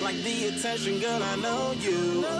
Like the attention, girl, I know you.